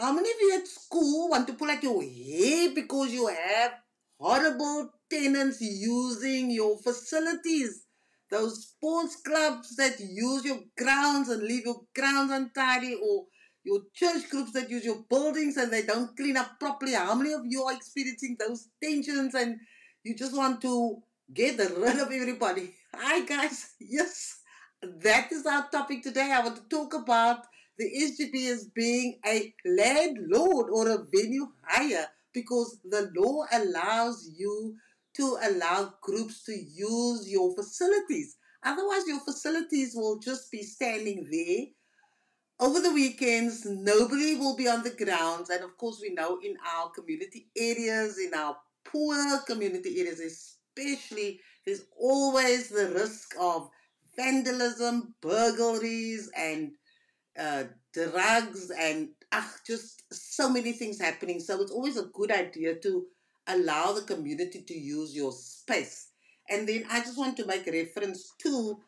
How many of you at school want to pull out your hair because you have horrible tenants using your facilities? Those sports clubs that use your grounds and leave your grounds untidy, or your church groups that use your buildings and they don't clean up properly. How many of you are experiencing those tensions and you just want to get rid of everybody? Hi, guys. Yes, that is our topic today. I want to talk about the SGB is being a landlord or a venue hire because the law allows you to allow groups to use your facilities. Otherwise, your facilities will just be standing there. Over the weekends, nobody will be on the grounds. And of course, we know in our community areas, in our poor community areas especially, there's always the risk of vandalism, burglaries, and uh, drugs, and ah, just so many things happening. So it's always a good idea to allow the community to use your space. And then I just want to make reference to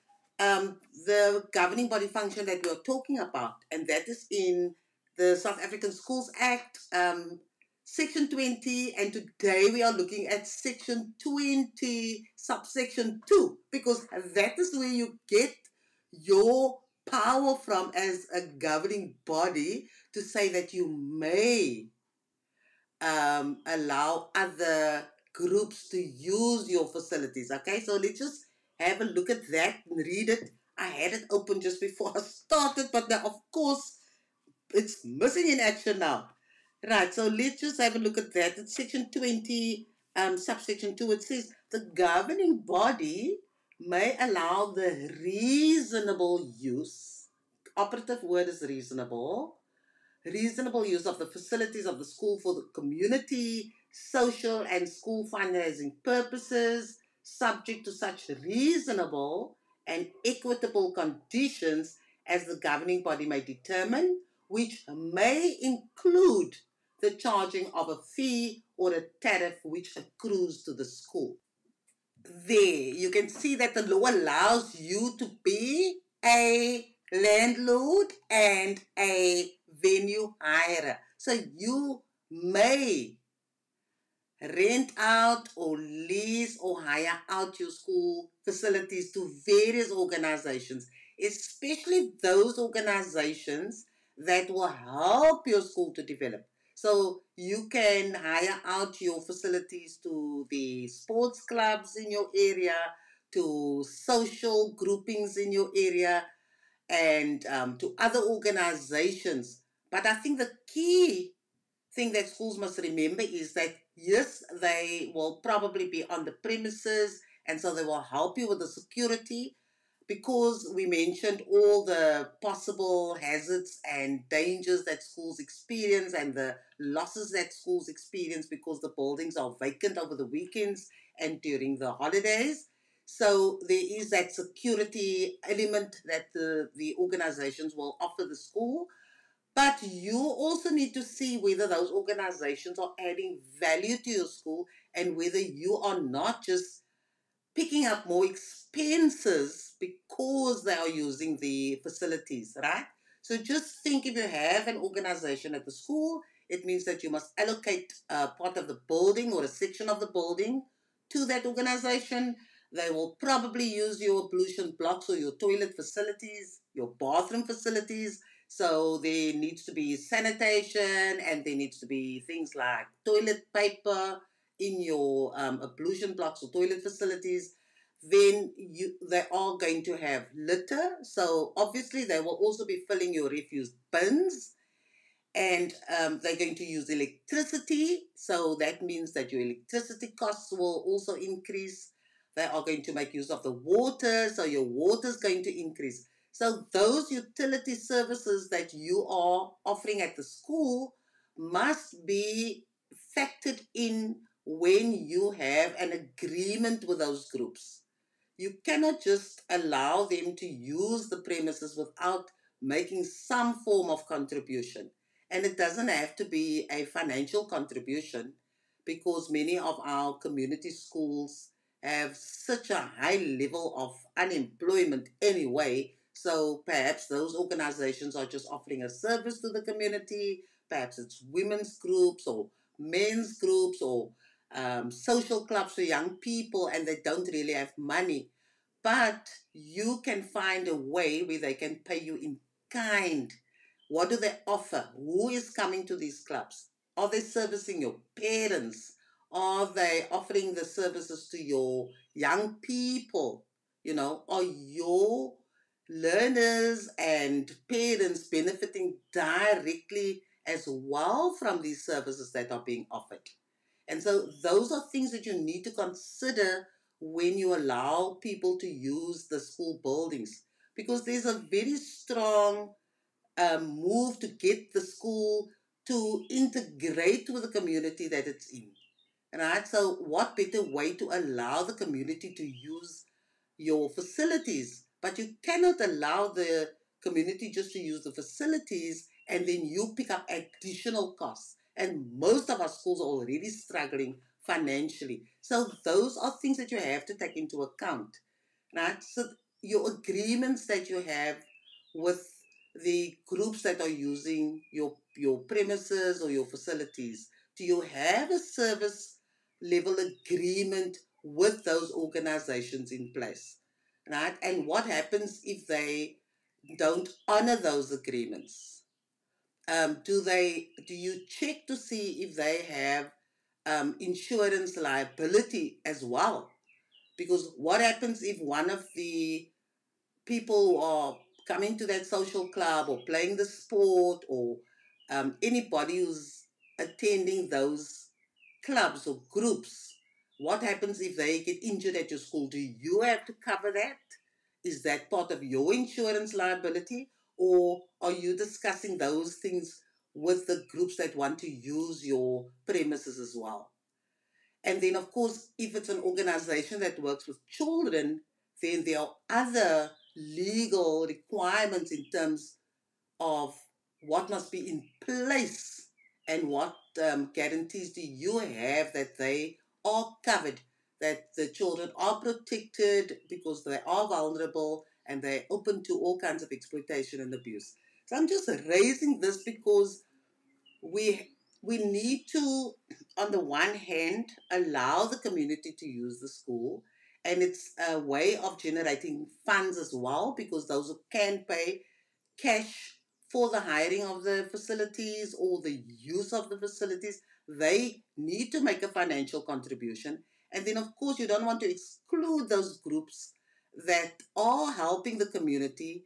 um, the governing body function that we are talking about, and that is in the South African Schools Act, um, Section 20, and today we are looking at Section 20, subsection 2, because that is where you get your power from as a governing body to say that you may um, allow other groups to use your facilities. Okay, so let's just have a look at that and read it. I had it open just before I started, but now, of course, it's missing in action now. Right, so let's just have a look at that. It's section 20, um, subsection 2. It says the governing body may allow the reasonable use, operative word is reasonable, reasonable use of the facilities of the school for the community, social, and school fundraising purposes, subject to such reasonable and equitable conditions as the governing body may determine, which may include the charging of a fee or a tariff which accrues to the school. There, you can see that the law allows you to be a landlord and a venue hirer. So you may rent out or lease or hire out your school facilities to various organizations, especially those organizations that will help your school to develop. So you can hire out your facilities to the sports clubs in your area, to social groupings in your area, and um, to other organizations. But I think the key thing that schools must remember is that yes, they will probably be on the premises and so they will help you with the security because we mentioned all the possible hazards and dangers that schools experience and the losses that schools experience because the buildings are vacant over the weekends and during the holidays. So there is that security element that the, the organizations will offer the school. But you also need to see whether those organizations are adding value to your school and whether you are not just picking up more expenses because they are using the facilities, right? So just think if you have an organization at the school, it means that you must allocate a part of the building or a section of the building to that organization. They will probably use your ablution blocks or your toilet facilities, your bathroom facilities, so there needs to be sanitation and there needs to be things like toilet paper in your um, ablution blocks or toilet facilities. Then you they are going to have litter. So obviously they will also be filling your refuse bins and um, they're going to use electricity. So that means that your electricity costs will also increase. They are going to make use of the water, so your water is going to increase. So those utility services that you are offering at the school must be factored in when you have an agreement with those groups. You cannot just allow them to use the premises without making some form of contribution. And it doesn't have to be a financial contribution because many of our community schools have such a high level of unemployment anyway so perhaps those organizations are just offering a service to the community. perhaps it's women's groups or men's groups or um, social clubs for young people and they don't really have money. But you can find a way where they can pay you in kind. What do they offer? Who is coming to these clubs? Are they servicing your parents? Are they offering the services to your young people? You know, are your learners and parents benefiting directly as well from these services that are being offered? And so those are things that you need to consider when you allow people to use the school buildings because there's a very strong um, move to get the school to integrate with the community that it's in. Right? So, what better way to allow the community to use your facilities? But you cannot allow the community just to use the facilities and then you pick up additional costs. And most of our schools are already struggling financially. So those are things that you have to take into account. Right? So your agreements that you have with the groups that are using your your premises or your facilities, do you have a service level agreement with those organizations in place? Right? And what happens if they don't honor those agreements? Um, do they do you check to see if they have um, insurance liability as well. Because what happens if one of the people who are coming to that social club or playing the sport or um, anybody who's attending those clubs or groups, what happens if they get injured at your school? Do you have to cover that? Is that part of your insurance liability? Or are you discussing those things with the groups that want to use your premises as well. And then, of course, if it's an organization that works with children, then there are other legal requirements in terms of what must be in place and what um, guarantees do you have that they are covered, that the children are protected because they are vulnerable and they're open to all kinds of exploitation and abuse. So I'm just raising this because we we need to, on the one hand, allow the community to use the school, and it's a way of generating funds as well because those who can pay cash for the hiring of the facilities or the use of the facilities, they need to make a financial contribution. And then, of course, you don't want to exclude those groups that are helping the community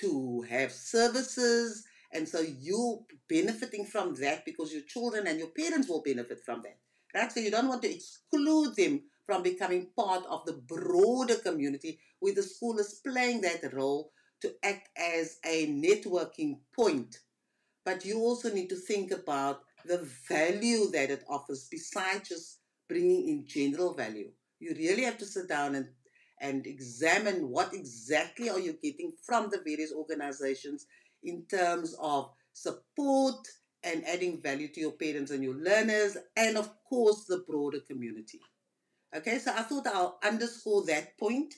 to have services. And so you're benefiting from that because your children and your parents will benefit from that. Right? So you don't want to exclude them from becoming part of the broader community where the school is playing that role to act as a networking point. But you also need to think about the value that it offers besides just bringing in general value. You really have to sit down and and examine what exactly are you getting from the various organizations in terms of support and adding value to your parents and your learners and of course the broader community. Okay so i thought i'll underscore that point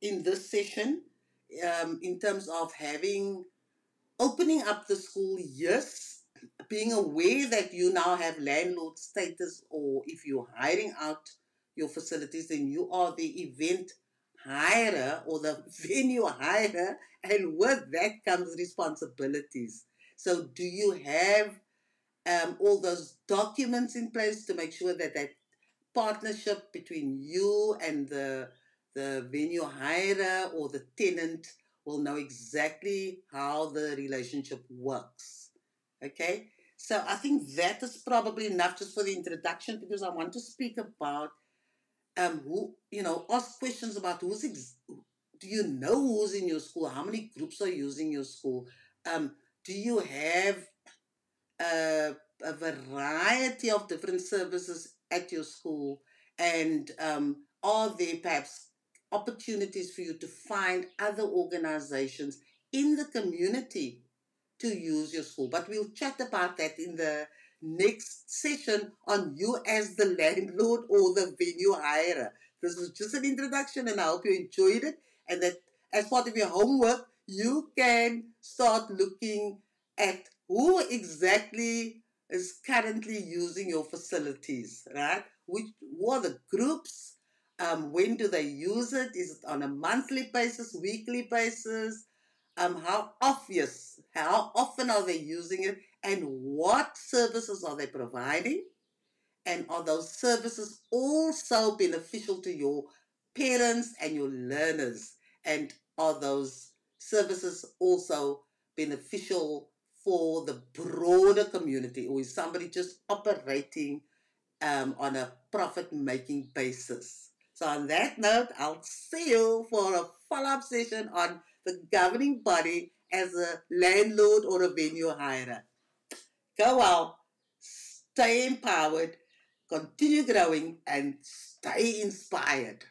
in this session um, in terms of having opening up the school yes being aware that you now have landlord status or if you're hiring out your facilities then you are the event hirer or the venue hirer, and with that comes responsibilities. So, do you have um, all those documents in place to make sure that that partnership between you and the the venue hirer or the tenant will know exactly how the relationship works. Okay, so I think that is probably enough just for the introduction because I want to speak about um, who, you know, ask questions about who's, ex- do you know who's in your school? How many groups are using your school? Um, do you have a, a variety of different services at your school? And um, are there perhaps opportunities for you to find other organizations in the community to use your school? But we'll chat about that in the next session on you as the landlord or the venue hirer. This was just an introduction and I hope you enjoyed it and that as part of your homework, you can start looking at who exactly is currently using your facilities, right? Which what are the groups? Um, when do they use it? Is it on a monthly basis, weekly basis? Um, how obvious, how often are they using it? And what services are they providing? And are those services also beneficial to your parents and your learners? And are those services also beneficial for the broader community, or is somebody just operating um, on a profit making basis? So, on that note, I'll see you for a follow up session on the governing body as a landlord or a venue hirer. Go out, stay empowered, continue growing, and stay inspired.